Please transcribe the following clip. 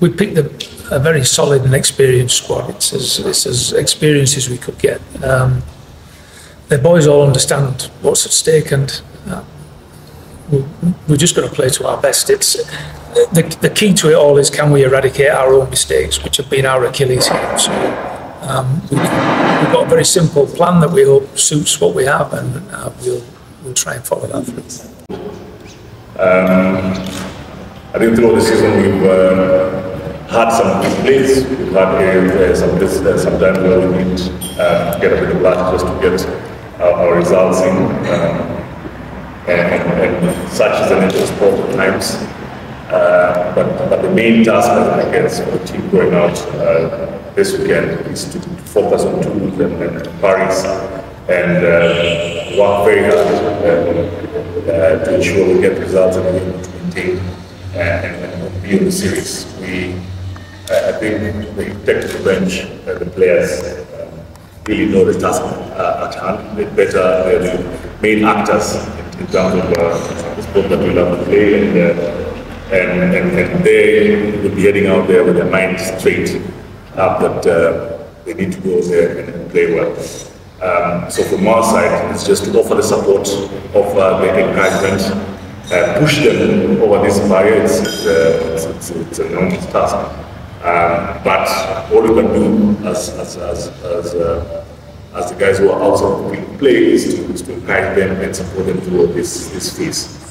we picked a, a very solid and experienced squad. It's as, it's as experienced as we could get. Um, the boys all understand what's at stake, and uh, we, we're just going to play to our best. It's the, the key to it all is can we eradicate our own mistakes, which have been our Achilles heel. So um, we, we've got a very simple plan that we hope suits what we have, and uh, we'll we'll try and follow that through. Um, I think throughout the season we've uh, had some plays. We've had uh, some this, uh, sometimes where we need uh, to get a bit of luck just to get our, our results in. Um, and, and, such is the nature of sport at times. Uh, but, but the main task, I guess, for the team going out uh, this weekend is to focus on Toulouse and, and Paris and uh, work very hard uh, to ensure we get results and we maintain uh, and, and be in the series. We, I think the technical bench, uh, the players, um, really know the task uh, at hand. They're better, they're the main actors in, terms of uh, the sport that we love to play, and, uh, and, and, and, they will be heading out there with their minds straight up that they need to go there and, play well. Um, so from our side, it's just to offer the support, offer the encouragement, uh, push them over this barrier. It's, it's, uh, it's, it's, it's enormous task. Um, but all we can do as, as, as, as, uh, as the guys who are outside of the play is to, is to encourage them and support them through this, this phase.